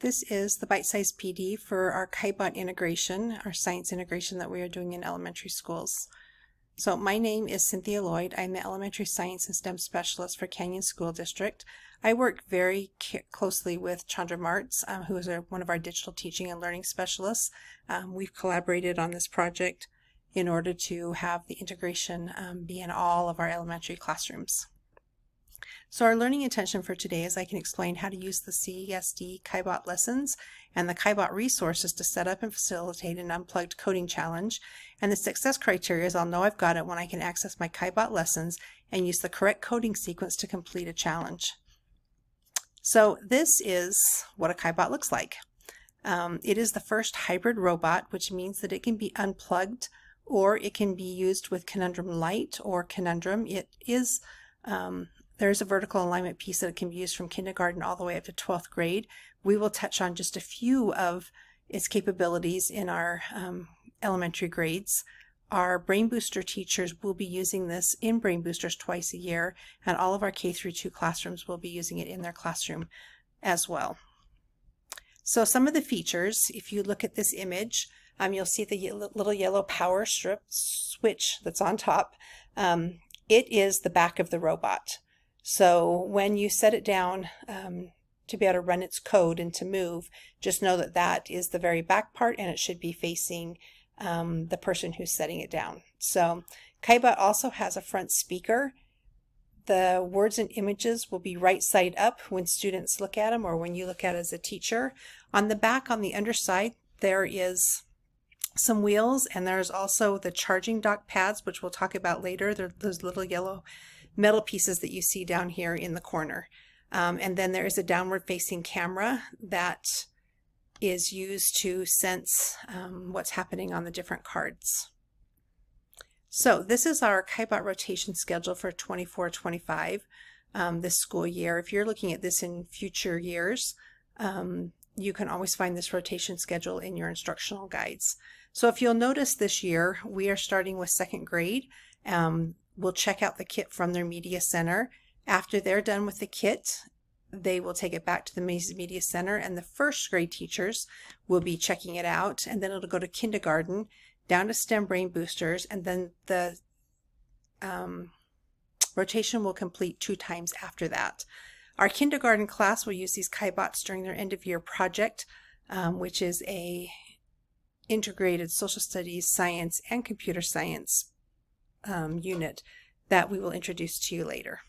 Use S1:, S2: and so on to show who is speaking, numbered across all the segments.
S1: This is the bite-sized PD for our KaiBot integration, our science integration that we are doing in elementary schools. So my name is Cynthia Lloyd. I'm the Elementary Science and STEM Specialist for Canyon School District. I work very closely with Chandra Martz, um, who is our, one of our digital teaching and learning specialists. Um, we've collaborated on this project in order to have the integration um, be in all of our elementary classrooms. So our learning intention for today is I can explain how to use the CESD KaiBot lessons and the KaiBot resources to set up and facilitate an unplugged coding challenge. And the success criteria is I'll know I've got it when I can access my KaiBot lessons and use the correct coding sequence to complete a challenge. So this is what a KaiBot looks like. Um, it is the first hybrid robot, which means that it can be unplugged or it can be used with Conundrum Lite or Conundrum. It is um, there's a vertical alignment piece that can be used from kindergarten all the way up to 12th grade. We will touch on just a few of its capabilities in our um, elementary grades. Our Brain Booster teachers will be using this in Brain Boosters twice a year, and all of our K through 2 classrooms will be using it in their classroom as well. So some of the features, if you look at this image, um, you'll see the little yellow power strip switch that's on top. Um, it is the back of the robot. So when you set it down um, to be able to run its code and to move, just know that that is the very back part and it should be facing um, the person who's setting it down. So KaiBot also has a front speaker. The words and images will be right side up when students look at them or when you look at it as a teacher. On the back, on the underside, there is some wheels and there's also the charging dock pads, which we'll talk about later. They're those little yellow metal pieces that you see down here in the corner. Um, and then there is a downward facing camera that is used to sense um, what's happening on the different cards. So this is our KaiBot rotation schedule for 24-25 um, this school year. If you're looking at this in future years, um, you can always find this rotation schedule in your instructional guides. So if you'll notice this year, we are starting with second grade. Um, will check out the kit from their media center. After they're done with the kit, they will take it back to the Mazes media center and the first grade teachers will be checking it out and then it'll go to kindergarten down to STEM brain boosters and then the um, rotation will complete two times after that. Our kindergarten class will use these KaiBots during their end of year project, um, which is a integrated social studies, science, and computer science um, unit that we will introduce to you later.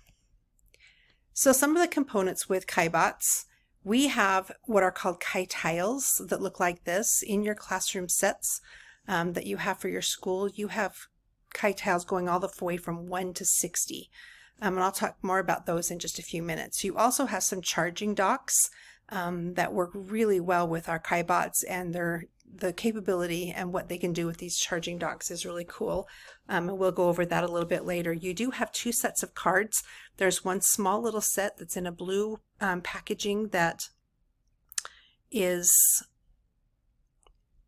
S1: So some of the components with KaiBots, we have what are called Kai tiles that look like this in your classroom sets um, that you have for your school. You have Kai tiles going all the way from 1 to 60. Um, and I'll talk more about those in just a few minutes. You also have some charging docks um, that work really well with our KaiBots and they're the capability and what they can do with these charging docks is really cool. Um, and we'll go over that a little bit later. You do have two sets of cards. There's one small little set that's in a blue um, packaging that is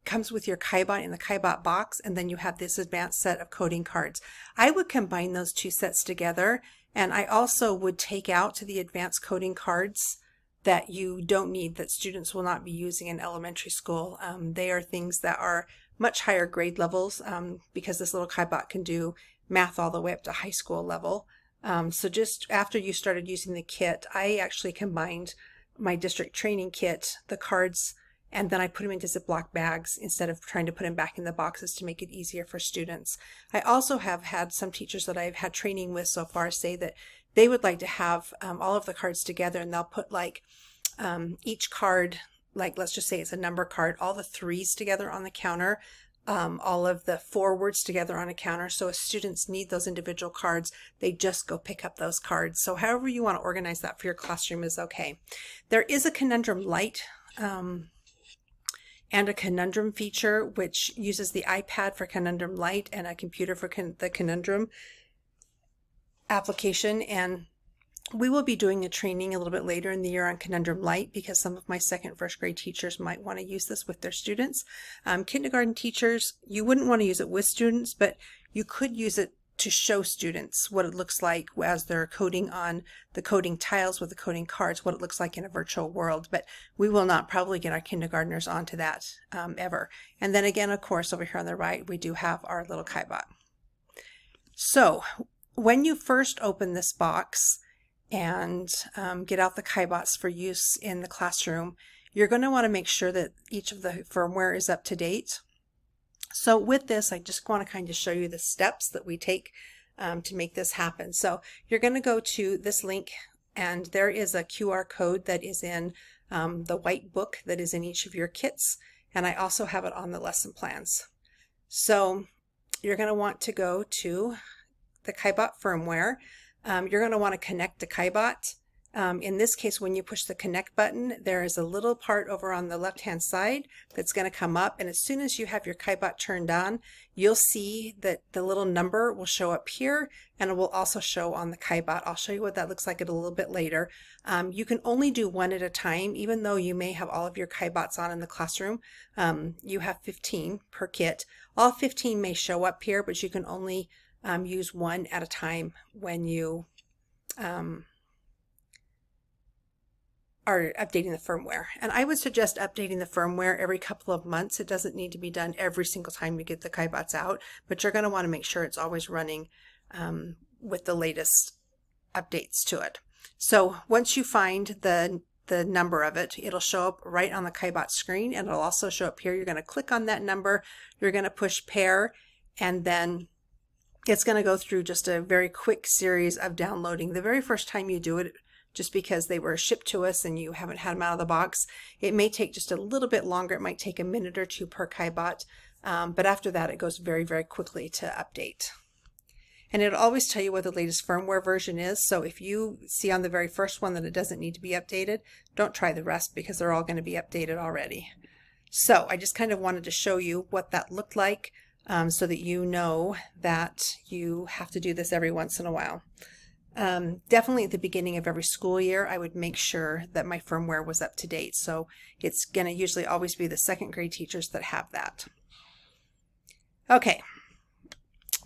S1: comes with your KaiBot in the KaiBot box, and then you have this advanced set of coding cards. I would combine those two sets together, and I also would take out to the advanced coding cards that you don't need that students will not be using in elementary school. Um, they are things that are much higher grade levels um, because this little KaiBot can do math all the way up to high school level. Um, so just after you started using the kit, I actually combined my district training kit, the cards, and then I put them into Ziploc bags instead of trying to put them back in the boxes to make it easier for students. I also have had some teachers that I've had training with so far say that they would like to have um, all of the cards together and they'll put like um, each card, like let's just say it's a number card, all the threes together on the counter, um, all of the four words together on a counter. So if students need those individual cards, they just go pick up those cards. So however you want to organize that for your classroom is okay. There is a Conundrum Lite um, and a Conundrum feature, which uses the iPad for Conundrum Lite and a computer for con the Conundrum application and we will be doing a training a little bit later in the year on Conundrum Lite because some of my second, first grade teachers might want to use this with their students. Um, kindergarten teachers, you wouldn't want to use it with students, but you could use it to show students what it looks like as they're coding on the coding tiles with the coding cards, what it looks like in a virtual world. But we will not probably get our kindergartners onto that um, ever. And then again, of course, over here on the right, we do have our little KaiBot. So when you first open this box and um, get out the KaiBots for use in the classroom, you're going to want to make sure that each of the firmware is up to date. So with this, I just want to kind of show you the steps that we take um, to make this happen. So you're going to go to this link and there is a QR code that is in um, the white book that is in each of your kits. And I also have it on the lesson plans. So you're going to want to go to the KaiBot firmware. Um, you're going to want to connect to KaiBot. Um, in this case, when you push the connect button, there is a little part over on the left-hand side that's going to come up. And as soon as you have your KaiBot turned on, you'll see that the little number will show up here and it will also show on the KaiBot. I'll show you what that looks like a little bit later. Um, you can only do one at a time, even though you may have all of your KaiBots on in the classroom. Um, you have 15 per kit. All 15 may show up here, but you can only um, use one at a time when you um, are updating the firmware. And I would suggest updating the firmware every couple of months. It doesn't need to be done every single time you get the KaiBots out, but you're going to want to make sure it's always running um, with the latest updates to it. So once you find the the number of it, it'll show up right on the KaiBot screen and it'll also show up here. You're going to click on that number, you're going to push pair, and then it's going to go through just a very quick series of downloading. The very first time you do it, just because they were shipped to us and you haven't had them out of the box. It may take just a little bit longer. It might take a minute or two per KaiBot, um, but after that it goes very, very quickly to update. And it'll always tell you what the latest firmware version is. So if you see on the very first one that it doesn't need to be updated, don't try the rest because they're all going to be updated already. So I just kind of wanted to show you what that looked like um, so that you know that you have to do this every once in a while. Um, definitely at the beginning of every school year, I would make sure that my firmware was up to date. So it's going to usually always be the second grade teachers that have that. Okay,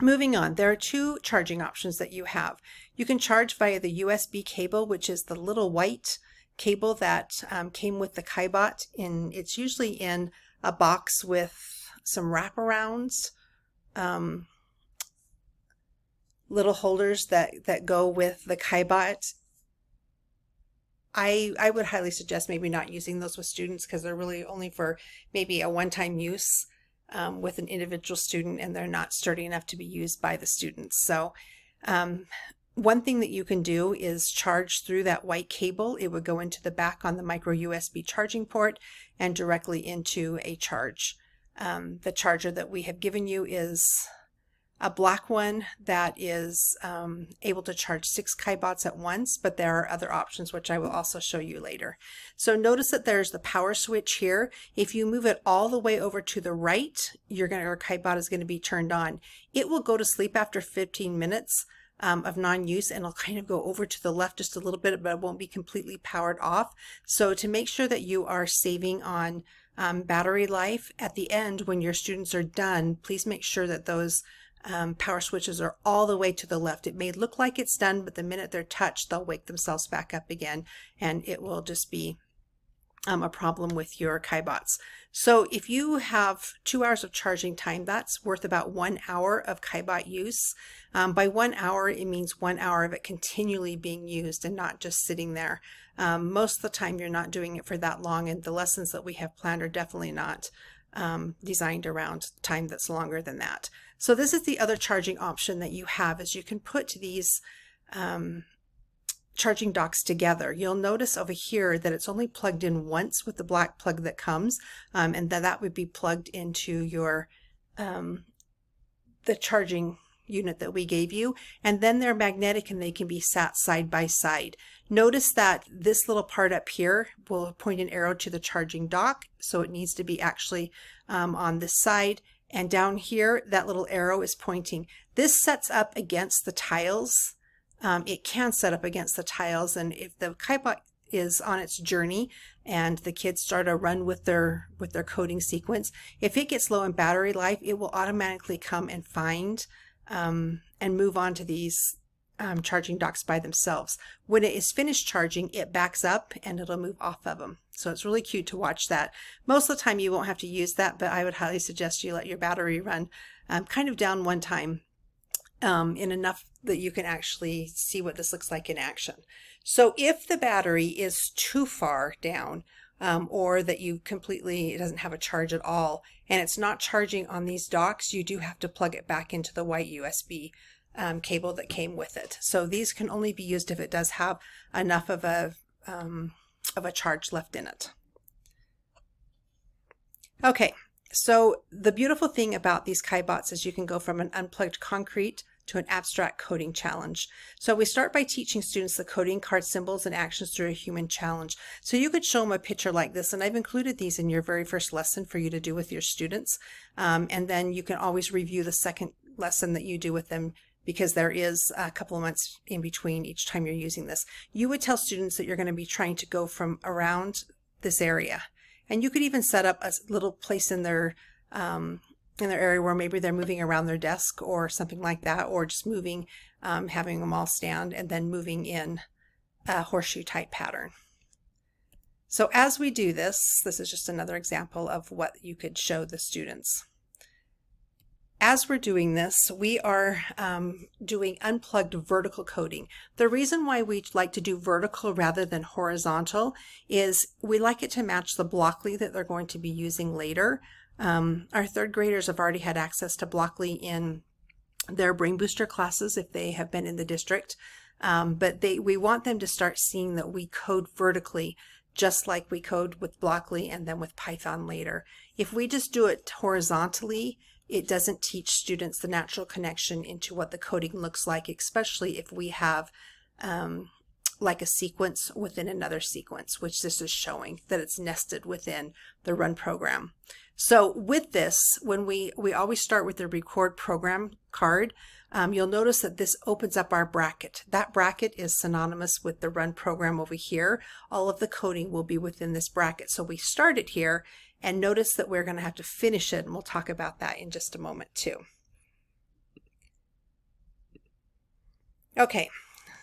S1: moving on. There are two charging options that you have. You can charge via the USB cable, which is the little white cable that um, came with the KaiBot. In, it's usually in a box with some wraparounds. Um, little holders that, that go with the KaiBot. I, I would highly suggest maybe not using those with students because they're really only for maybe a one-time use um, with an individual student and they're not sturdy enough to be used by the students. So um, one thing that you can do is charge through that white cable. It would go into the back on the micro USB charging port and directly into a charge. Um, the charger that we have given you is a black one that is um, able to charge six KaiBots at once, but there are other options which I will also show you later. So notice that there's the power switch here. If you move it all the way over to the right, you're gonna, your KaiBot is going to be turned on. It will go to sleep after 15 minutes um, of non-use and it'll kind of go over to the left just a little bit, but it won't be completely powered off. So to make sure that you are saving on um, battery life at the end when your students are done, please make sure that those um, power switches are all the way to the left. It may look like it's done, but the minute they're touched, they'll wake themselves back up again, and it will just be um, a problem with your KaiBots. So if you have two hours of charging time, that's worth about one hour of KaiBot use. Um, by one hour, it means one hour of it continually being used and not just sitting there. Um, most of the time, you're not doing it for that long, and the lessons that we have planned are definitely not um, designed around time that's longer than that. So this is the other charging option that you have is you can put these um, charging docks together. You'll notice over here that it's only plugged in once with the black plug that comes um, and that that would be plugged into your um, the charging unit that we gave you and then they're magnetic and they can be sat side by side. Notice that this little part up here will point an arrow to the charging dock so it needs to be actually um, on this side and down here that little arrow is pointing. This sets up against the tiles. Um, it can set up against the tiles and if the KaiBot is on its journey and the kids start a run with their with their coding sequence if it gets low in battery life it will automatically come and find um, and move on to these um, charging docks by themselves. When it is finished charging, it backs up and it'll move off of them. So it's really cute to watch that. Most of the time you won't have to use that, but I would highly suggest you let your battery run um, kind of down one time um, in enough that you can actually see what this looks like in action. So if the battery is too far down, um, or that you completely, it doesn't have a charge at all, and it's not charging on these docks, you do have to plug it back into the white USB um, cable that came with it. So these can only be used if it does have enough of a, um, of a charge left in it. Okay, so the beautiful thing about these KaiBots is you can go from an unplugged concrete to an abstract coding challenge. So we start by teaching students the coding card symbols and actions through a human challenge. So you could show them a picture like this, and I've included these in your very first lesson for you to do with your students. Um, and then you can always review the second lesson that you do with them because there is a couple of months in between each time you're using this. You would tell students that you're going to be trying to go from around this area. And you could even set up a little place in their um, in their area where maybe they're moving around their desk or something like that, or just moving, um, having them all stand and then moving in a horseshoe type pattern. So as we do this, this is just another example of what you could show the students. As we're doing this, we are um, doing unplugged vertical coding. The reason why we like to do vertical rather than horizontal is we like it to match the Blockly that they're going to be using later. Um, our third graders have already had access to Blockly in their Brain Booster classes if they have been in the district. Um, but they we want them to start seeing that we code vertically just like we code with Blockly and then with Python later. If we just do it horizontally, it doesn't teach students the natural connection into what the coding looks like, especially if we have um, like a sequence within another sequence, which this is showing that it's nested within the run program. So with this, when we, we always start with the record program card, um, you'll notice that this opens up our bracket. That bracket is synonymous with the run program over here. All of the coding will be within this bracket. So we start it here and notice that we're going to have to finish it and we'll talk about that in just a moment too. Okay,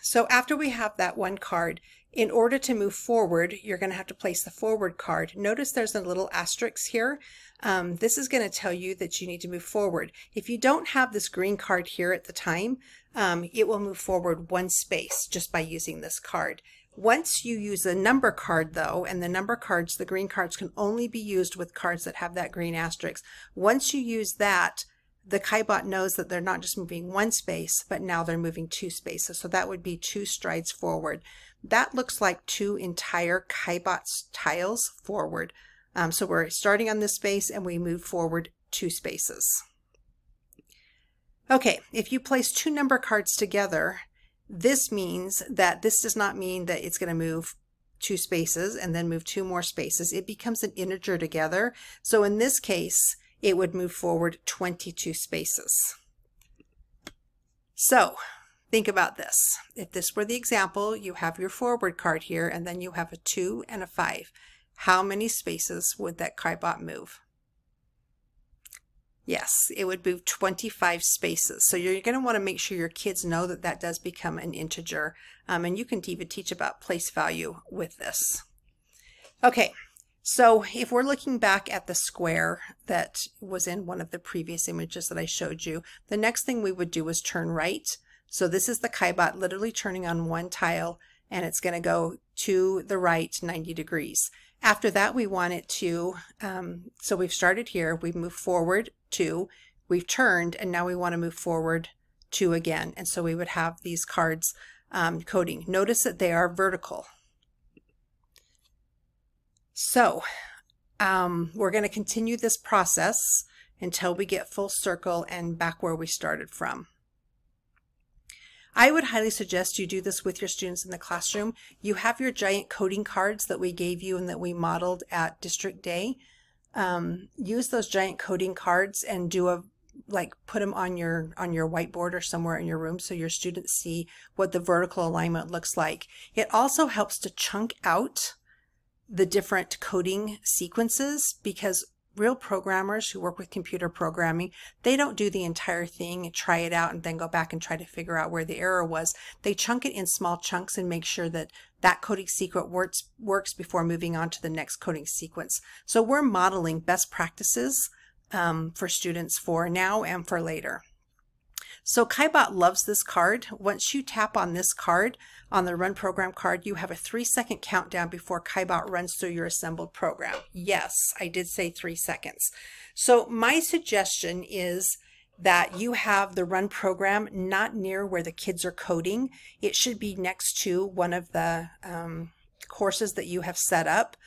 S1: so after we have that one card, in order to move forward, you're going to have to place the forward card. Notice there's a little asterisk here. Um, this is going to tell you that you need to move forward. If you don't have this green card here at the time, um, it will move forward one space just by using this card. Once you use a number card though, and the number cards, the green cards can only be used with cards that have that green asterisk. Once you use that, the KaiBot knows that they're not just moving one space, but now they're moving two spaces. So that would be two strides forward. That looks like two entire KaiBot tiles forward. Um, so we're starting on this space and we move forward two spaces. Okay, if you place two number cards together, this means that this does not mean that it's going to move two spaces and then move two more spaces. It becomes an integer together. So in this case, it would move forward 22 spaces. So think about this. If this were the example, you have your forward card here, and then you have a 2 and a 5. How many spaces would that KaiBot move? Yes, it would move 25 spaces. So you're going to want to make sure your kids know that that does become an integer. Um, and you can even teach about place value with this. Okay, so if we're looking back at the square that was in one of the previous images that I showed you, the next thing we would do is turn right. So this is the KaiBot literally turning on one tile and it's going to go to the right 90 degrees. After that, we want it to, um, so we've started here, we've moved forward two, we've turned, and now we want to move forward two again. And so we would have these cards um, coding. Notice that they are vertical. So um, we're going to continue this process until we get full circle and back where we started from. I would highly suggest you do this with your students in the classroom. You have your giant coding cards that we gave you and that we modeled at District Day. Um, use those giant coding cards and do a like put them on your on your whiteboard or somewhere in your room so your students see what the vertical alignment looks like. It also helps to chunk out the different coding sequences because real programmers who work with computer programming, they don't do the entire thing and try it out and then go back and try to figure out where the error was. They chunk it in small chunks and make sure that that coding sequence works, works before moving on to the next coding sequence. So we're modeling best practices um, for students for now and for later. So KaiBot loves this card. Once you tap on this card, on the Run Program card, you have a three second countdown before KaiBot runs through your assembled program. Yes, I did say three seconds. So my suggestion is that you have the run program not near where the kids are coding. It should be next to one of the um, courses that you have set up.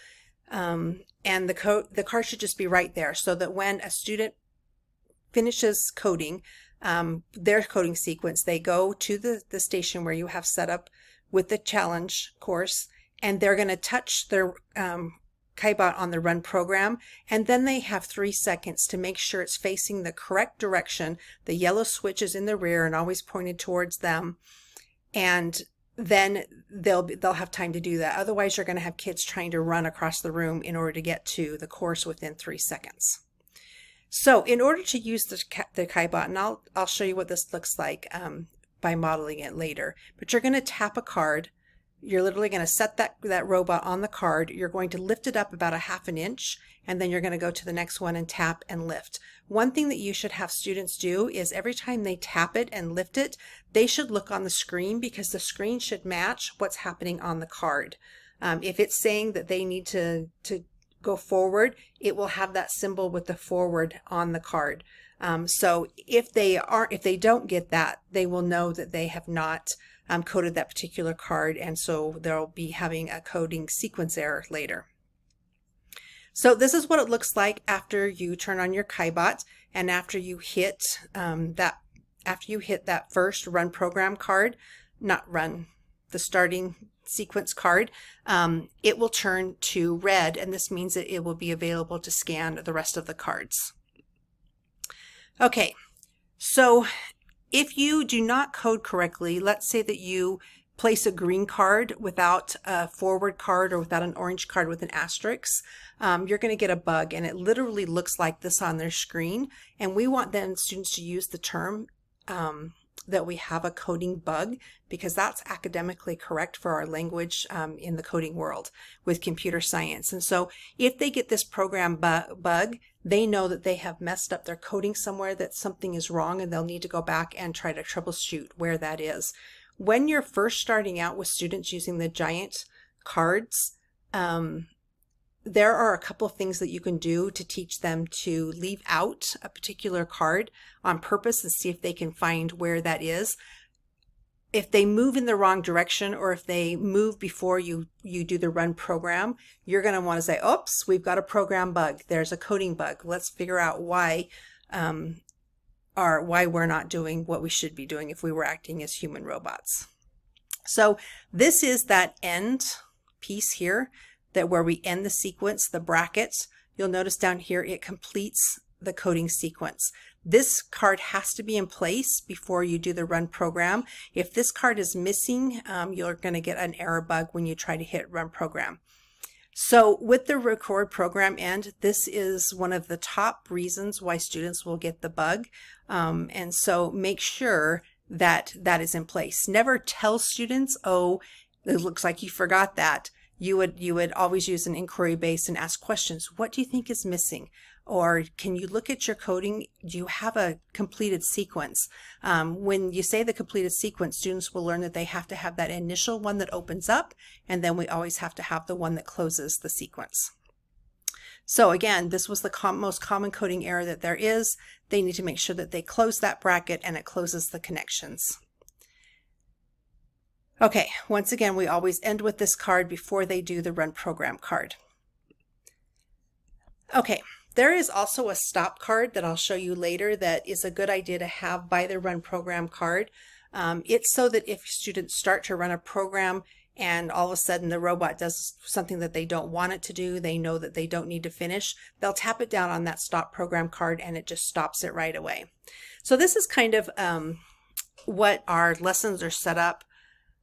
S1: Um, and the code, the card should just be right there so that when a student finishes coding, um, their coding sequence. They go to the, the station where you have set up with the challenge course, and they're going to touch their um, KaiBot on the run program, and then they have three seconds to make sure it's facing the correct direction. The yellow switch is in the rear and always pointed towards them. And then they'll be, they'll have time to do that. Otherwise, you're going to have kids trying to run across the room in order to get to the course within three seconds. So in order to use the, the KaiBot, and I'll, I'll show you what this looks like um, by modeling it later, but you're going to tap a card. You're literally going to set that, that robot on the card. You're going to lift it up about a half an inch, and then you're going to go to the next one and tap and lift. One thing that you should have students do is every time they tap it and lift it, they should look on the screen because the screen should match what's happening on the card. Um, if it's saying that they need to, to go forward, it will have that symbol with the forward on the card. Um, so if they aren't, if they don't get that, they will know that they have not um, coded that particular card, and so they'll be having a coding sequence error later. So this is what it looks like after you turn on your KaiBot and after you hit um, that after you hit that first run program card, not run, the starting sequence card, um, it will turn to red, and this means that it will be available to scan the rest of the cards. Okay, so if you do not code correctly, let's say that you place a green card without a forward card or without an orange card with an asterisk, um, you're going to get a bug and it literally looks like this on their screen. And we want then students to use the term um, that we have a coding bug because that's academically correct for our language um, in the coding world with computer science. And so if they get this program bu bug, they know that they have messed up their coding somewhere, that something is wrong, and they'll need to go back and try to troubleshoot where that is. When you're first starting out with students using the giant cards, um, there are a couple of things that you can do to teach them to leave out a particular card on purpose and see if they can find where that is. If they move in the wrong direction or if they move before you, you do the run program, you're going to want to say, oops, we've got a program bug. There's a coding bug. Let's figure out why um, or why we're not doing what we should be doing if we were acting as human robots. So this is that end piece here that where we end the sequence, the brackets, you'll notice down here it completes the coding sequence. This card has to be in place before you do the run program. If this card is missing, um, you're going to get an error bug when you try to hit run program. So with the record program end, this is one of the top reasons why students will get the bug. Um, and so make sure that that is in place. Never tell students, oh, it looks like you forgot that you would you would always use an inquiry base and ask questions. What do you think is missing? Or can you look at your coding? Do you have a completed sequence? Um, when you say the completed sequence students will learn that they have to have that initial one that opens up and then we always have to have the one that closes the sequence. So again, this was the com most common coding error that there is. They need to make sure that they close that bracket and it closes the connections. Okay, once again, we always end with this card before they do the run program card. Okay, there is also a stop card that I'll show you later that is a good idea to have by the run program card. Um, it's so that if students start to run a program and all of a sudden the robot does something that they don't want it to do, they know that they don't need to finish, they'll tap it down on that stop program card and it just stops it right away. So this is kind of um, what our lessons are set up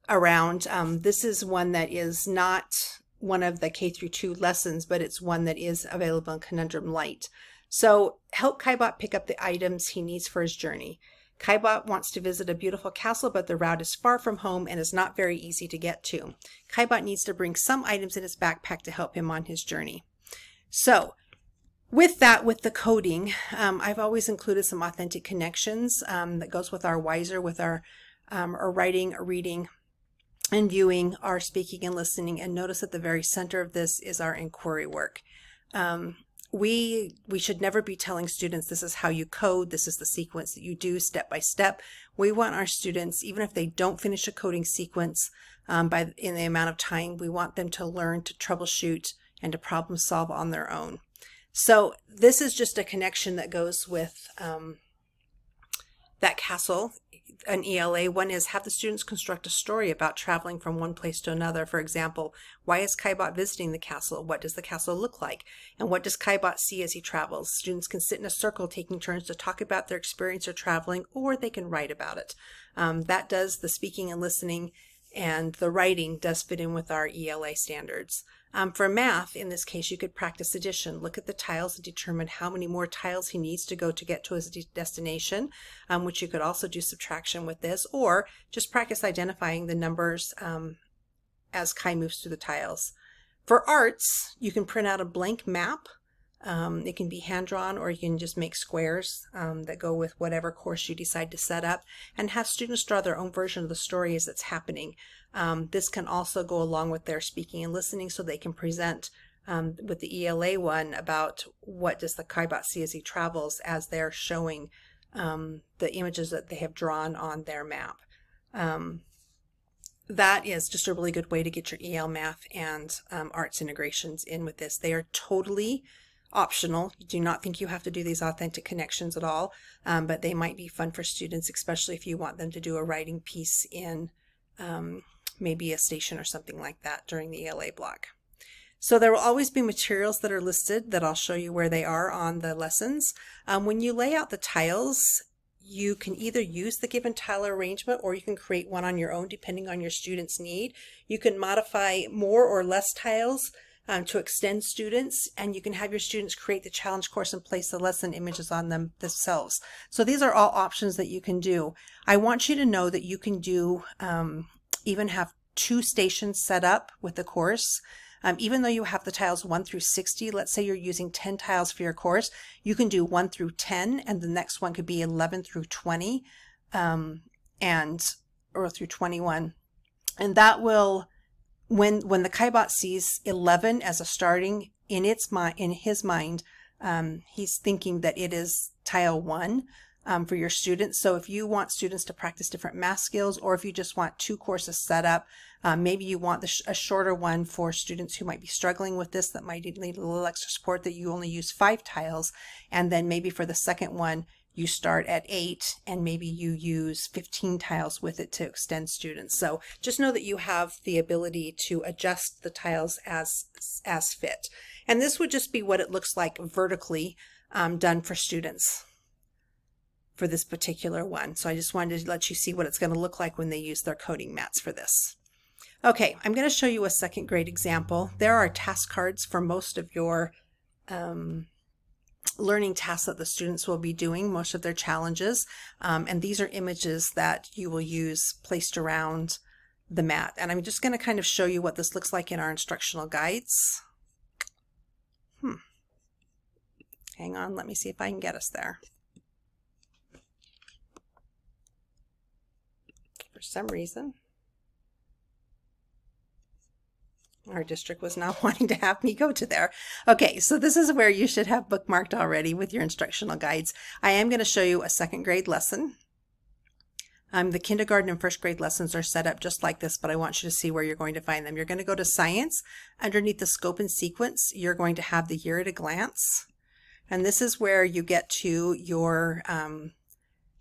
S1: around. Um, this is one that is not one of the K through 2 lessons, but it's one that is available in Conundrum Lite. So help Kaibot pick up the items he needs for his journey. Kaibot wants to visit a beautiful castle, but the route is far from home and is not very easy to get to. Kaibot needs to bring some items in his backpack to help him on his journey. So with that, with the coding, um, I've always included some authentic connections um, that goes with our wiser, with our, um, our writing, reading, and viewing, our speaking and listening. And notice at the very center of this is our inquiry work. Um, we we should never be telling students this is how you code this is the sequence that you do step by step we want our students even if they don't finish a coding sequence um, by in the amount of time we want them to learn to troubleshoot and to problem solve on their own so this is just a connection that goes with um, that castle an ELA. One is have the students construct a story about traveling from one place to another. For example, why is Kaibot visiting the castle? What does the castle look like? And what does Kaibot see as he travels? Students can sit in a circle taking turns to talk about their experience of traveling, or they can write about it. Um, that does the speaking and listening and the writing does fit in with our ELA standards. Um, for math, in this case, you could practice addition. Look at the tiles and determine how many more tiles he needs to go to get to his destination, um, which you could also do subtraction with this, or just practice identifying the numbers um, as Kai moves through the tiles. For arts, you can print out a blank map. Um, it can be hand-drawn or you can just make squares um, that go with whatever course you decide to set up and have students draw their own version of the story as it's happening. Um, this can also go along with their speaking and listening so they can present um, with the ELA one about what does the Kaibot see as he travels as they're showing um, the images that they have drawn on their map. Um, that is just a really good way to get your EL math and um, arts integrations in with this. They are totally optional. You do not think you have to do these authentic connections at all, um, but they might be fun for students, especially if you want them to do a writing piece in maybe a station or something like that during the ELA block. So there will always be materials that are listed that I'll show you where they are on the lessons. Um, when you lay out the tiles, you can either use the given tile arrangement or you can create one on your own depending on your student's need. You can modify more or less tiles um, to extend students and you can have your students create the challenge course and place the lesson images on them themselves. So these are all options that you can do. I want you to know that you can do um, even have two stations set up with the course. Um, even though you have the tiles 1 through 60, let's say you're using 10 tiles for your course, you can do 1 through 10, and the next one could be 11 through 20, um, and or through 21. And that will, when when the Kaibot sees 11 as a starting in its mind, in his mind, um, he's thinking that it is tile 1 um, for your students. So if you want students to practice different math skills, or if you just want two courses set up, um, maybe you want sh a shorter one for students who might be struggling with this, that might need a little extra support, that you only use five tiles. And then maybe for the second one, you start at eight and maybe you use 15 tiles with it to extend students. So just know that you have the ability to adjust the tiles as, as fit. And this would just be what it looks like vertically um, done for students for this particular one. So I just wanted to let you see what it's going to look like when they use their coding mats for this. Okay, I'm going to show you a second grade example. There are task cards for most of your um, learning tasks that the students will be doing, most of their challenges. Um, and these are images that you will use placed around the mat. And I'm just going to kind of show you what this looks like in our instructional guides. Hmm. Hang on, let me see if I can get us there. for some reason. Our district was not wanting to have me go to there. Okay, so this is where you should have bookmarked already with your instructional guides. I am going to show you a second grade lesson. Um, the kindergarten and first grade lessons are set up just like this, but I want you to see where you're going to find them. You're going to go to science. Underneath the scope and sequence, you're going to have the year at a glance. And this is where you get to your um,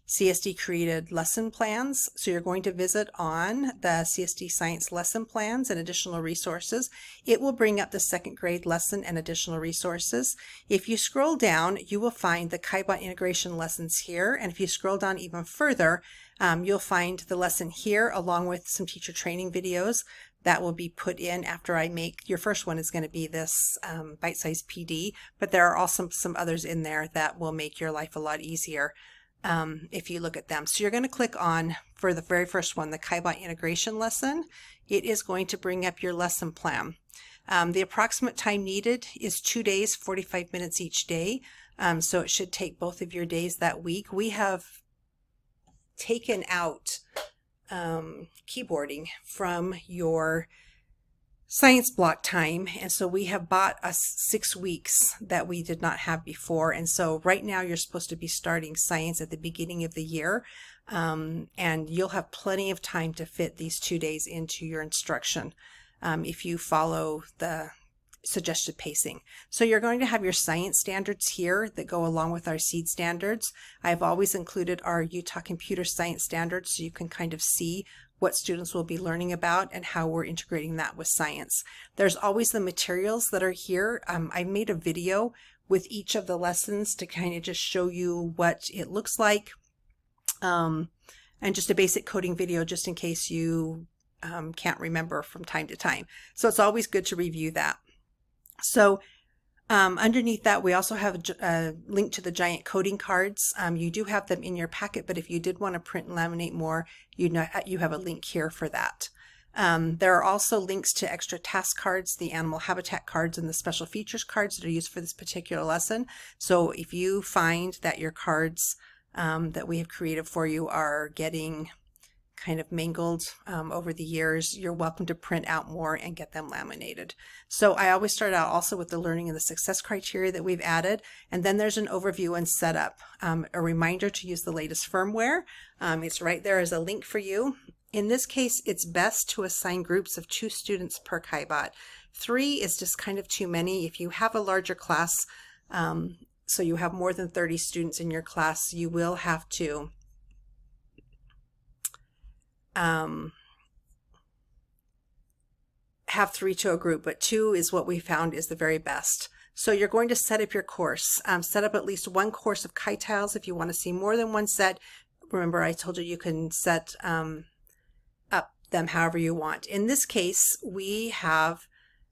S1: CSD created lesson plans. So you're going to visit on the CSD Science lesson plans and additional resources. It will bring up the second grade lesson and additional resources. If you scroll down, you will find the Kaibot integration lessons here. And if you scroll down even further, um, you'll find the lesson here along with some teacher training videos. that will be put in after I make, your first one is going to be this um, bite-sized PD, but there are also some others in there that will make your life a lot easier um, if you look at them. So you're going to click on, for the very first one, the KaiBot integration lesson. It is going to bring up your lesson plan. Um, the approximate time needed is two days, 45 minutes each day. Um, so it should take both of your days that week. We have taken out um, keyboarding from your science block time. And so we have bought us six weeks that we did not have before. And so right now you're supposed to be starting science at the beginning of the year. Um, and you'll have plenty of time to fit these two days into your instruction um, if you follow the suggested pacing. So you're going to have your science standards here that go along with our SEEd standards. I've always included our Utah computer science standards so you can kind of see what students will be learning about and how we're integrating that with science. There's always the materials that are here. Um, I made a video with each of the lessons to kind of just show you what it looks like um, and just a basic coding video just in case you um, can't remember from time to time. So it's always good to review that. So um, underneath that, we also have a, link to the giant coding cards. Um, you do have them in your packet, but if you did want to print and laminate more, you know you have a link here for that. Um, there are also links to extra task cards, the animal habitat cards, and the special features cards that are used for this particular lesson. So if you find that your cards um, that we have created for you are getting kind of mingled um, over the years, you're welcome to print out more and get them laminated. So I always start out also with the learning and the success criteria that we've added, and then there's an overview and setup. Um, a reminder to use the latest firmware. Um, it's right there as a link for you. In this case, it's best to assign groups of two students per KaiBot. Three is just kind of too many. If you have a larger class, um, so you have more than 30 students in your class, you will have to um, have three to a group, but two is what we found is the very best. So you're going to set up your course. Um, set up at least one course of Kai tiles. If you want to see more than one set, remember I told you you can set um, up them however you want. In this case, we have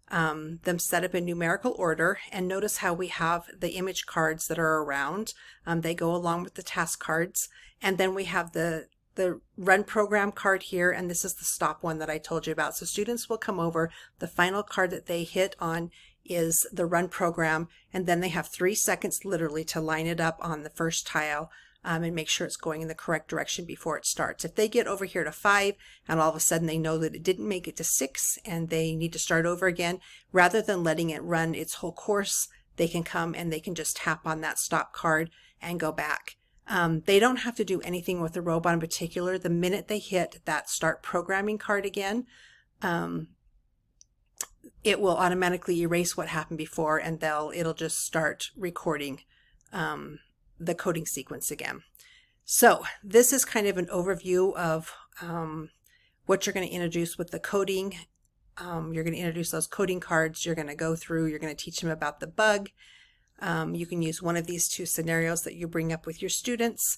S1: um, them set up in numerical order and notice how we have the image cards that are around. Um, they go along with the task cards. And then we have the the run program card here, and this is the stop one that I told you about. So students will come over. The final card that they hit on is the run program, and then they have three seconds literally to line it up on the first tile um, and make sure it's going in the correct direction before it starts. If they get over here to five and all of a sudden they know that it didn't make it to six and they need to start over again, rather than letting it run its whole course, they can come and they can just tap on that stop card and go back. Um, they don't have to do anything with the robot in particular. The minute they hit that start programming card again, um, it will automatically erase what happened before and they'll it'll just start recording um, the coding sequence again. So this is kind of an overview of um, what you're going to introduce with the coding. Um, you're going to introduce those coding cards. You're going to go through, you're going to teach them about the bug. Um, you can use one of these two scenarios that you bring up with your students.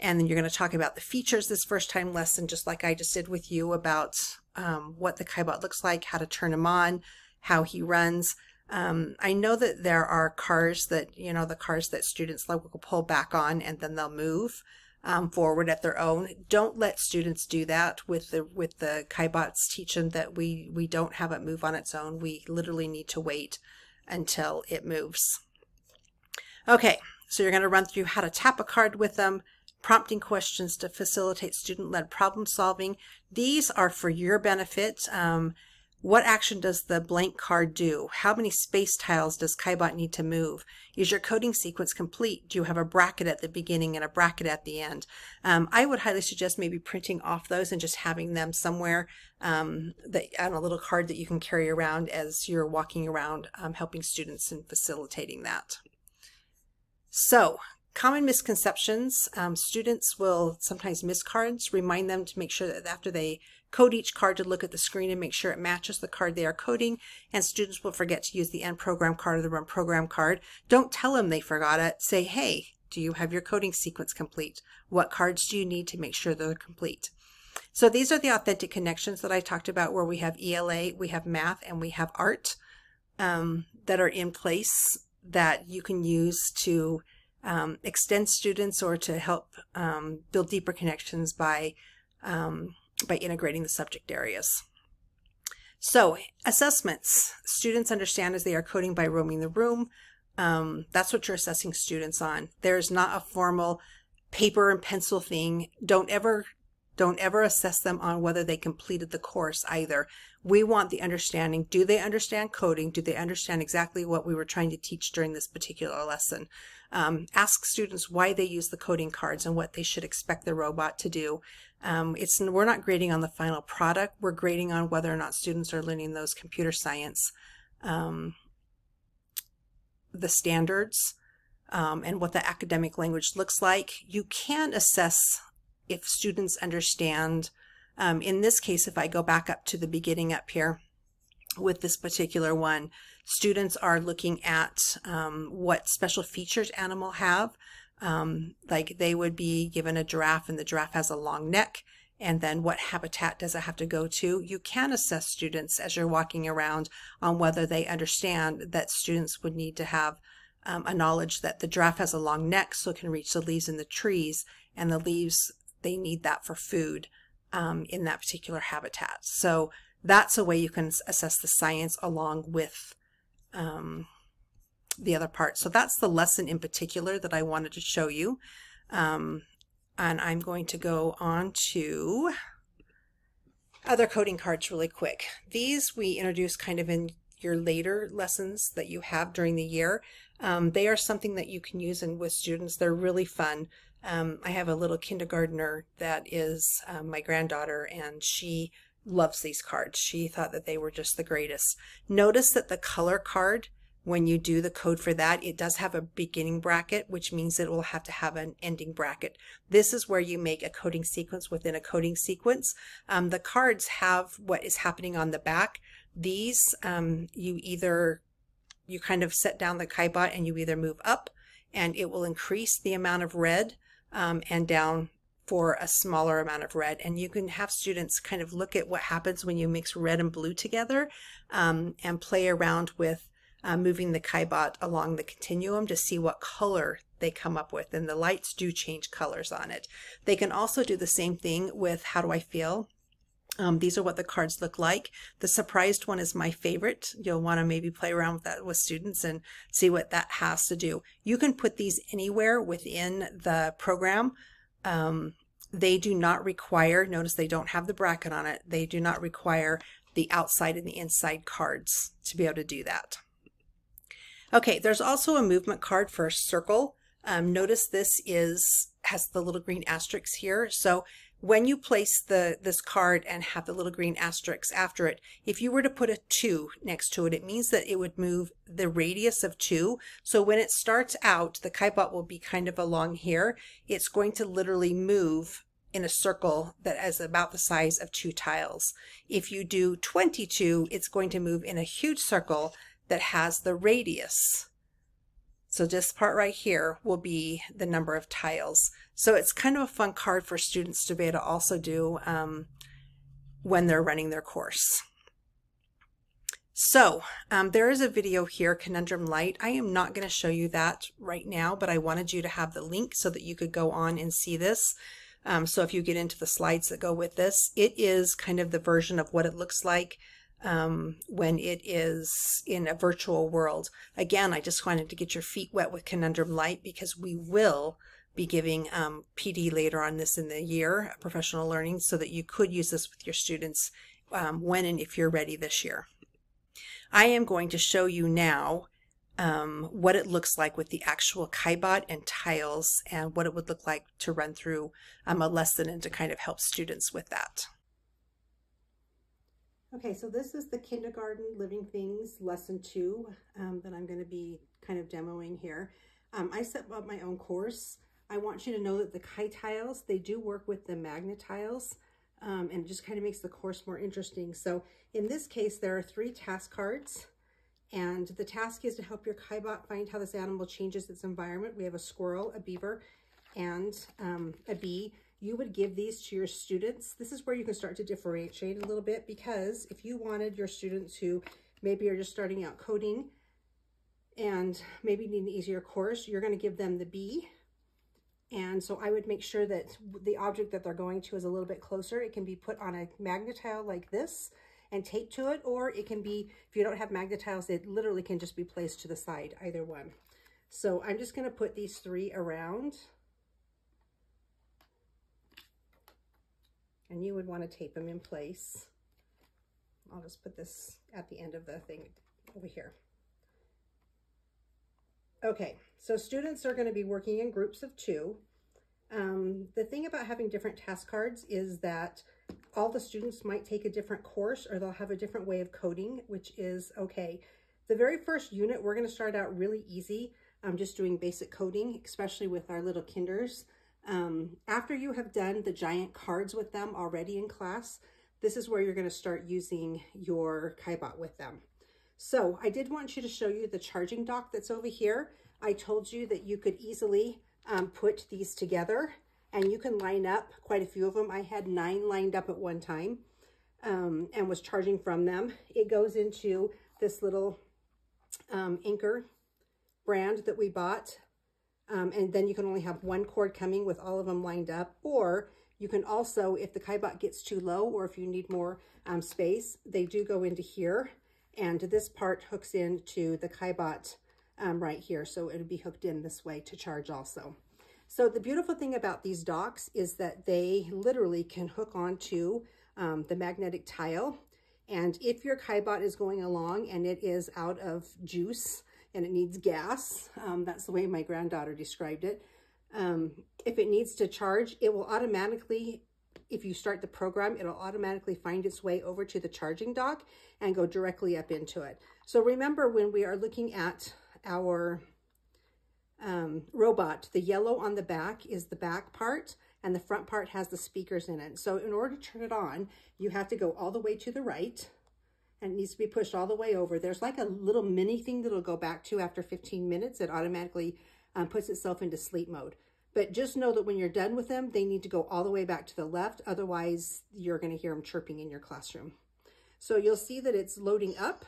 S1: And then you're going to talk about the features this first time lesson, just like I just did with you about um, what the KaiBot looks like, how to turn him on, how he runs. Um, I know that there are cars that, you know, the cars that students like will pull back on and then they'll move um, forward at their own. Don't let students do that with the with the KaiBots. Teach them that we we don't have it move on its own. We literally need to wait until it moves. Okay, so you're going to run through how to tap a card with them, prompting questions to facilitate student-led problem solving. These are for your benefit. Um, what action does the blank card do? How many space tiles does KaiBot need to move? Is your coding sequence complete? Do you have a bracket at the beginning and a bracket at the end? Um, I would highly suggest maybe printing off those and just having them somewhere um, that, on a little card that you can carry around as you're walking around um, helping students and facilitating that. So common misconceptions, um, students will sometimes miss cards, remind them to make sure that after they code each card to look at the screen and make sure it matches the card they are coding, and students will forget to use the end program card or the run program card. Don't tell them they forgot it. Say, hey, do you have your coding sequence complete? What cards do you need to make sure they're complete? So these are the authentic connections that I talked about where we have ELA, we have math, and we have art um, that are in place that you can use to um, extend students or to help um, build deeper connections by, um, by integrating the subject areas. So assessments, students understand as they are coding by roaming the room. Um, that's what you're assessing students on. There's not a formal paper and pencil thing. Don't ever don't ever assess them on whether they completed the course either. We want the understanding. Do they understand coding? Do they understand exactly what we were trying to teach during this particular lesson? Um, ask students why they use the coding cards and what they should expect the robot to do. Um, it's We're not grading on the final product. We're grading on whether or not students are learning those computer science, um, the standards, um, and what the academic language looks like. You can assess if students understand, um, in this case, if I go back up to the beginning up here with this particular one, students are looking at um, what special features animal have. Um, like they would be given a giraffe and the giraffe has a long neck and then what habitat does it have to go to? You can assess students as you're walking around on whether they understand that students would need to have um, a knowledge that the giraffe has a long neck so it can reach the leaves in the trees and the leaves they need that for food um, in that particular habitat. So that's a way you can assess the science along with um, the other part. So that's the lesson in particular that I wanted to show you. Um, and I'm going to go on to other coding cards really quick. These we introduce kind of in your later lessons that you have during the year. Um, they are something that you can use in with students. They're really fun. Um, I have a little kindergartner that is um, my granddaughter, and she loves these cards. She thought that they were just the greatest. Notice that the color card, when you do the code for that, it does have a beginning bracket, which means it will have to have an ending bracket. This is where you make a coding sequence within a coding sequence. Um, the cards have what is happening on the back. These, um, you either, you kind of set down the KaiBot and you either move up and it will increase the amount of red um, and down for a smaller amount of red. And you can have students kind of look at what happens when you mix red and blue together um, and play around with uh, moving the KaiBot along the continuum to see what color they come up with. And the lights do change colors on it. They can also do the same thing with how do I feel? Um, these are what the cards look like. The surprised one is my favorite. You'll want to maybe play around with that with students and see what that has to do. You can put these anywhere within the program. Um, they do not require, notice they don't have the bracket on it, they do not require the outside and the inside cards to be able to do that. Okay, there's also a movement card for a circle. Um, notice this is has the little green asterisks here. So when you place the this card and have the little green asterisks after it, if you were to put a 2 next to it, it means that it would move the radius of 2. So when it starts out, the KaiBot will be kind of along here. It's going to literally move in a circle that is about the size of two tiles. If you do 22, it's going to move in a huge circle that has the radius so this part right here will be the number of tiles. So it's kind of a fun card for students to be able to also do um, when they're running their course. So um, there is a video here, Conundrum Light. I am not going to show you that right now, but I wanted you to have the link so that you could go on and see this. Um, so if you get into the slides that go with this, it is kind of the version of what it looks like um, when it is in a virtual world. Again, I just wanted to get your feet wet with Conundrum Light because we will be giving um, PD later on this in the year, professional learning, so that you could use this with your students um, when and if you're ready this year. I am going to show you now um, what it looks like with the actual KaiBot and tiles and what it would look like to run through um, a lesson and to kind of help students with that. Okay, so this is the Kindergarten Living Things Lesson 2 um, that I'm going to be kind of demoing here. Um, I set up my own course. I want you to know that the Kai tiles, they do work with the magnet tiles um, and it just kind of makes the course more interesting. So in this case, there are three task cards and the task is to help your KaiBot find how this animal changes its environment. We have a squirrel, a beaver, and um, a bee.
S2: You would give these to your students. This is where you can start to differentiate a little bit because if you wanted your students who maybe are just starting out coding and maybe need an easier course, you're going to give them the bee. And so I would make sure that the object that they're going to is a little bit closer. It can be put on a magnetile like this and taped to it, or it can be, if you don't have magnetiles, it literally can just be placed to the side, either one. So I'm just going to put these three around. And you would want to tape them in place. I'll just put this at the end of the thing over here. Okay, so students are going to be working in groups of two. Um, the thing about having different task cards is that all the students might take a different course or they'll have a different way of coding, which is okay. The very first unit, we're going to start out really easy. I'm just doing basic coding, especially with our little kinders. Um, after you have done the giant cards with them already in class, this is where you're going to start using your KaiBot with them. So I did want you to show you the charging dock that's over here. I told you that you could easily um, put these together and you can line up quite a few of them. I had nine lined up at one time um, and was charging from them. It goes into this little um, Anker brand that we bought. Um, and then you can only have one cord coming with all of them lined up. Or you can also, if the KaiBot gets too low or if you need more um, space, they do go into here. And this part hooks into the KaiBot um, right here. So it would be hooked in this way to charge also. So the beautiful thing about these docks is that they literally can hook onto um, the magnetic tile. And if your KaiBot is going along and it is out of juice and it needs gas, um, that's the way my granddaughter described it, um, if it needs to charge, it will automatically, if you start the program, it'll automatically find its way over to the charging dock and go directly up into it. So remember when we are looking at our um, robot, the yellow on the back is the back part and the front part has the speakers in it. So in order to turn it on, you have to go all the way to the right and it needs to be pushed all the way over. There's like a little mini thing that'll go back to after 15 minutes. It automatically um, puts itself into sleep mode. But just know that when you're done with them, they need to go all the way back to the left. Otherwise, you're going to hear them chirping in your classroom. So you'll see that it's loading up.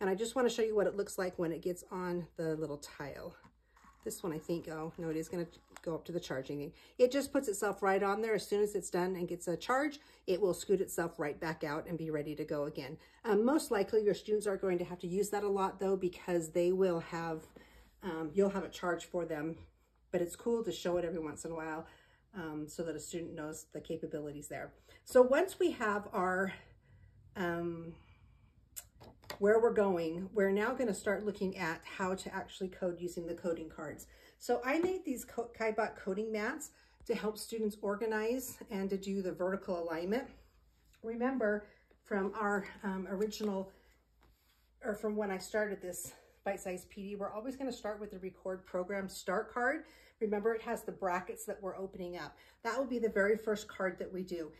S2: And I just want to show you what it looks like when it gets on the little tile. This one, I think, oh, no, it is going to go up to the charging. It just puts itself right on there. As soon as it's done and gets a charge, it will scoot itself right back out and be ready to go again. Um, most likely, your students are going to have to use that a lot, though, because they will have, um, you'll have a charge for them. But it's cool to show it every once in a while um, so that a student knows the capabilities there. So once we have our um, where we're going, we're now going to start looking at how to actually code using the coding cards. So I made these KaiBot coding mats to help students organize and to do the vertical alignment. Remember from our um, original, or from when I started this bite-sized PD, we're always going to start with the record program start card. Remember it has the brackets that we're opening up. That will be the very first card that we do.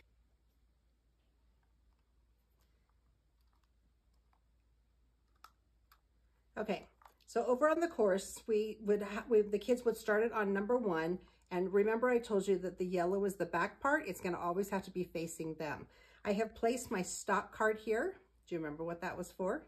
S2: Okay, so over on the course, we would we, the kids would start it on number one. And remember I told you that the yellow is the back part. It's gonna always have to be facing them. I have placed my stop card here. Do you remember what that was for?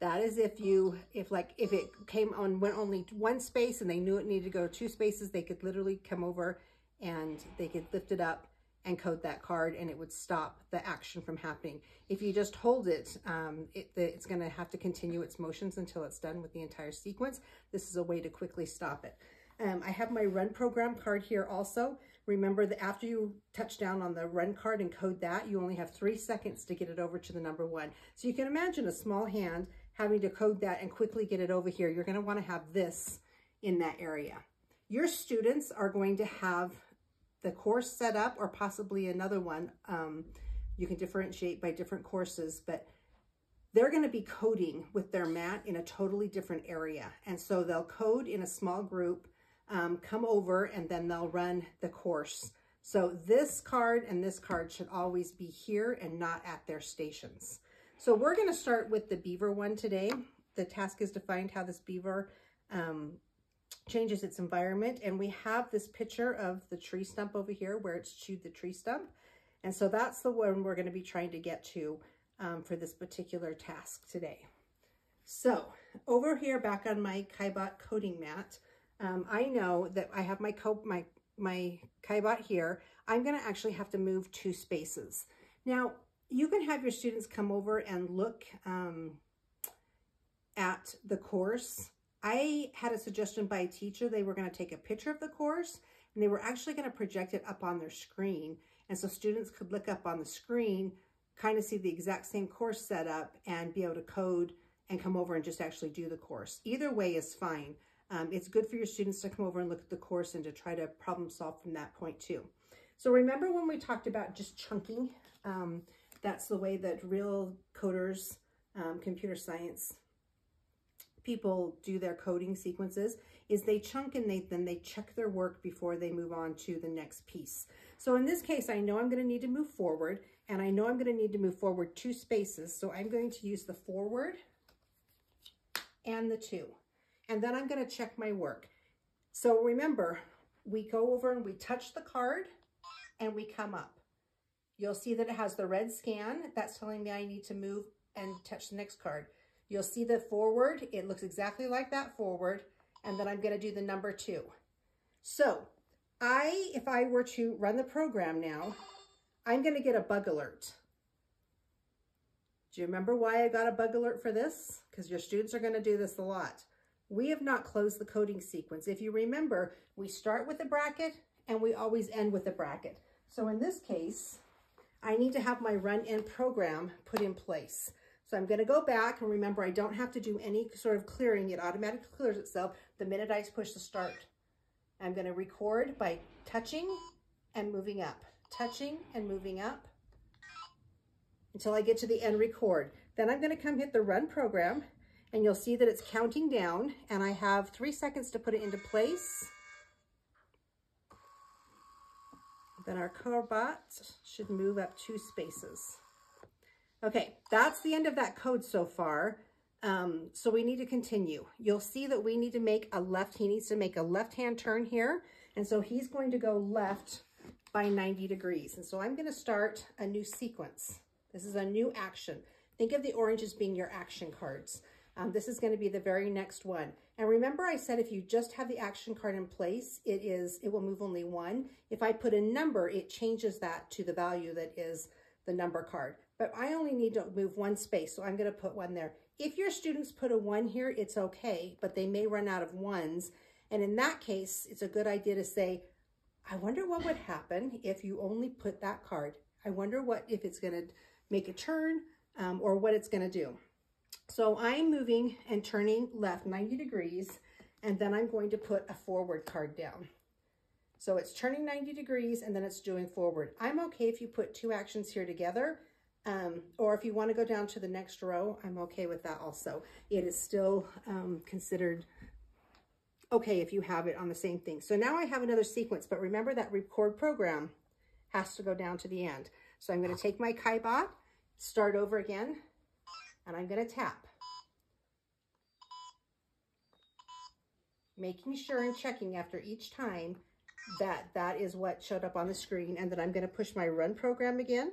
S2: That is if you, if like, if it came on went only one space and they knew it needed to go two spaces, they could literally come over and they could lift it up and code that card and it would stop the action from happening. If you just hold it, um, it it's going to have to continue its motions until it's done with the entire sequence. This is a way to quickly stop it. Um, I have my run program card here also. Remember that after you touch down on the run card and code that, you only have three seconds to get it over to the number one. So you can imagine a small hand having to code that and quickly get it over here. You're going to want to have this in that area. Your students are going to have the course set up or possibly another one. Um, you can differentiate by different courses, but they're going to be coding with their mat in a totally different area. And so they'll code in a small group, um, come over, and then they'll run the course. So this card and this card should always be here and not at their stations. So we're going to start with the beaver one today. The task is to find how this beaver um, changes its environment. And we have this picture of the tree stump over here where it's chewed the tree stump. And so that's the one we're going to be trying to get to um, for this particular task today. So over here back on my KaiBot coding mat, um, I know that I have my, my, my KaiBot here. I'm going to actually have to move two spaces. Now, you can have your students come over and look um, at the course. I had a suggestion by a teacher. They were going to take a picture of the course and they were actually going to project it up on their screen. And so students could look up on the screen, kind of see the exact same course setup and be able to code and come over and just actually do the course. Either way is fine. Um, it's good for your students to come over and look at the course and to try to problem solve from that point too. So remember when we talked about just chunking? Um, that's the way that real coders, um, computer science people do their coding sequences is they chunk and they then they check their work before they move on to the next piece. So in this case, I know I'm going to need to move forward and I know I'm going to need to move forward two spaces. So I'm going to use the forward and the two. And then I'm going to check my work. So remember, we go over and we touch the card and we come up. You'll see that it has the red scan. That's telling me I need to move and touch the next card. You'll see the forward. It looks exactly like that forward. And then I'm going to do the number two. So I, if I were to run the program now, I'm going to get a bug alert. Do you remember why I got a bug alert for this? Because your students are going to do this a lot. We have not closed the coding sequence. If you remember, we start with a bracket and we always end with a bracket. So in this case, I need to have my run in program put in place. So I'm going to go back and remember I don't have to do any sort of clearing. It automatically clears itself the minute I push the start. I'm going to record by touching and moving up, touching and moving up until I get to the end record. Then I'm going to come hit the run program and you'll see that it's counting down and I have three seconds to put it into place. then our KaiBot should move up two spaces. Okay, that's the end of that code so far. Um, so we need to continue. You'll see that we need to make a left, he needs to make a left-hand turn here. And so he's going to go left by 90 degrees. And so I'm gonna start a new sequence. This is a new action. Think of the oranges being your action cards. Um, this is going to be the very next one. And remember I said if you just have the action card in place, it is it will move only one. If I put a number, it changes that to the value that is the number card. But I only need to move one space, so I'm going to put one there. If your students put a one here, it's okay, but they may run out of ones. And in that case, it's a good idea to say, I wonder what would happen if you only put that card. I wonder what if it's going to make a turn um, or what it's going to do. So I'm moving and turning left 90 degrees, and then I'm going to put a forward card down. So it's turning 90 degrees, and then it's doing forward. I'm okay if you put two actions here together, um, or if you want to go down to the next row, I'm okay with that also. It is still um, considered okay if you have it on the same thing. So now I have another sequence, but remember that record program has to go down to the end. So I'm going to take my KaiBot, start over again, and I'm going to tap. Making sure and checking after each time that that is what showed up on the screen and then I'm going to push my run program again.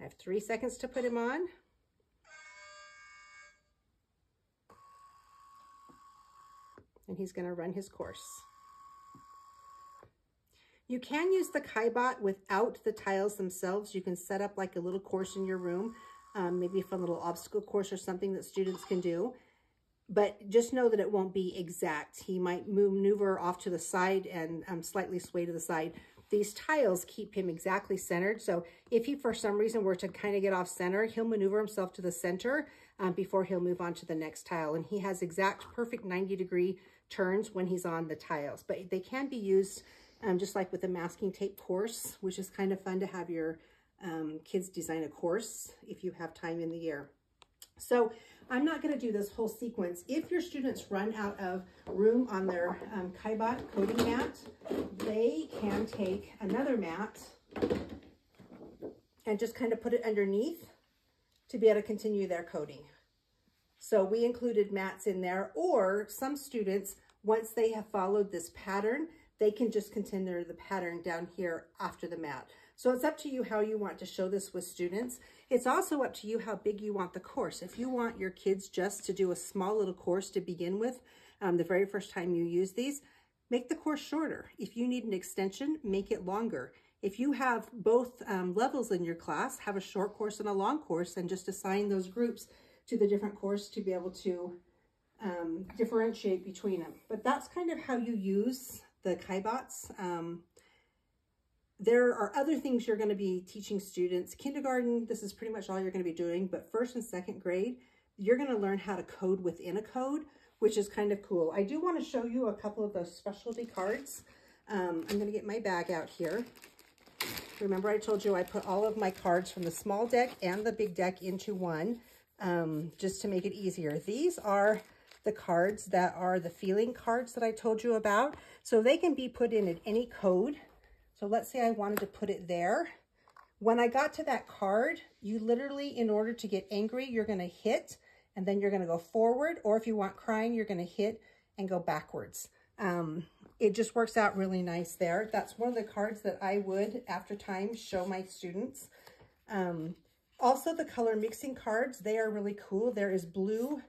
S2: I have three seconds to put him on. And he's going to run his course. You can use the KaiBot without the tiles themselves. You can set up like a little course in your room um, maybe a fun little obstacle course or something that students can do. But just know that it won't be exact. He might maneuver off to the side and um, slightly sway to the side. These tiles keep him exactly centered. So if he, for some reason, were to kind of get off center, he'll maneuver himself to the center um, before he'll move on to the next tile. And he has exact perfect 90 degree turns when he's on the tiles. But they can be used um, just like with the masking tape course, which is kind of fun to have your um, kids design a course if you have time in the year. So I'm not going to do this whole sequence. If your students run out of room on their um, KaiBot coding mat, they can take another mat and just kind of put it underneath to be able to continue their coding. So we included mats in there, or some students, once they have followed this pattern, they can just continue the pattern down here after the mat. So it's up to you how you want to show this with students. It's also up to you how big you want the course. If you want your kids just to do a small little course to begin with, um, the very first time you use these, make the course shorter. If you need an extension, make it longer. If you have both um, levels in your class, have a short course and a long course, and just assign those groups to the different course to be able to um, differentiate between them. But that's kind of how you use the KaiBots. Um, there are other things you're going to be teaching students. Kindergarten, this is pretty much all you're going to be doing, but first and second grade, you're going to learn how to code within a code, which is kind of cool. I do want to show you a couple of those specialty cards. Um, I'm going to get my bag out here. Remember I told you I put all of my cards from the small deck and the big deck into one, um, just to make it easier. These are the cards that are the feeling cards that I told you about. So they can be put in at any code. So let's say I wanted to put it there. When I got to that card, you literally, in order to get angry, you're going to hit and then you're going to go forward. Or if you want crying, you're going to hit and go backwards. Um, it just works out really nice there. That's one of the cards that I would, after time, show my students. Um, also, the color mixing cards, they are really cool. There is blue,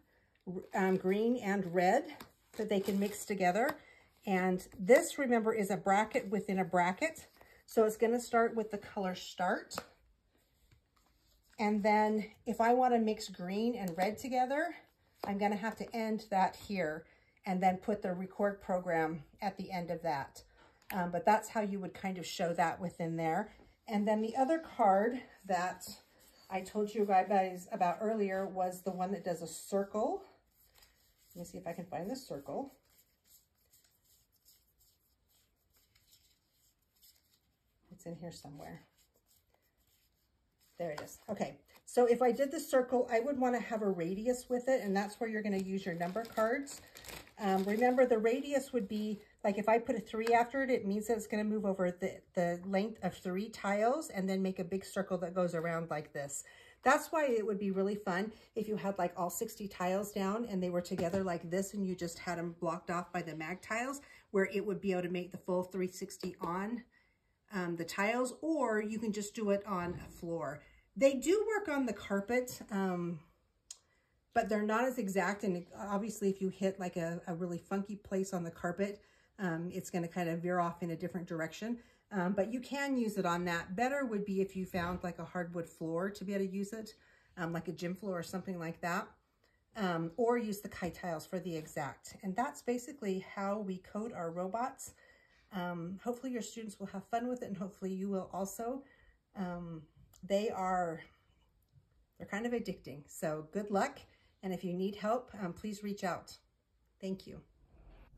S2: um, green, and red that they can mix together. And this, remember, is a bracket within a bracket. So it's going to start with the color start. And then if I want to mix green and red together, I'm going to have to end that here and then put the record program at the end of that. Um, but that's how you would kind of show that within there. And then the other card that I told you guys about earlier was the one that does a circle. Let me see if I can find the circle. It's in here somewhere. There it is. Okay, so if I did the circle, I would want to have a radius with it, and that's where you're going to use your number cards. Um, remember, the radius would be, like if I put a 3 after it, it means that it's going to move over the, the length of three tiles and then make a big circle that goes around like this. That's why it would be really fun if you had like all 60 tiles down and they were together like this and you just had them blocked off by the mag tiles where it would be able to make the full 360 on um, the tiles, or you can just do it on a floor. They do work on the carpet, um, but they're not as exact. And obviously, if you hit like a, a really funky place on the carpet, um, it's going to kind of veer off in a different direction. Um, but you can use it on that. Better would be if you found like a hardwood floor to be able to use it, um, like a gym floor or something like that. Um, or use the Kai tiles for the exact. And that's basically how we code our robots. Um, hopefully your students will have fun with it and hopefully you will also. Um, they are, they're kind of addicting. So good luck. And if you need help, um, please reach out. Thank you.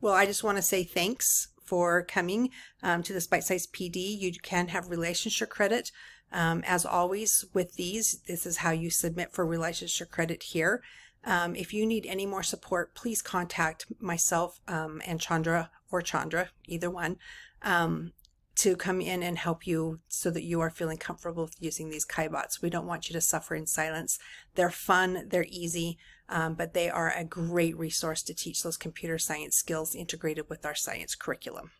S1: Well, I just want to say thanks for coming um, to this Bite Size PD. You can have relationship credit. Um, as always with these, this is how you submit for relationship credit here. Um, if you need any more support, please contact myself um, and Chandra or Chandra, either one, um, to come in and help you so that you are feeling comfortable with using these KaiBots. We don't want you to suffer in silence. They're fun, they're easy, um, but they are a great resource to teach those computer science skills integrated with our science curriculum.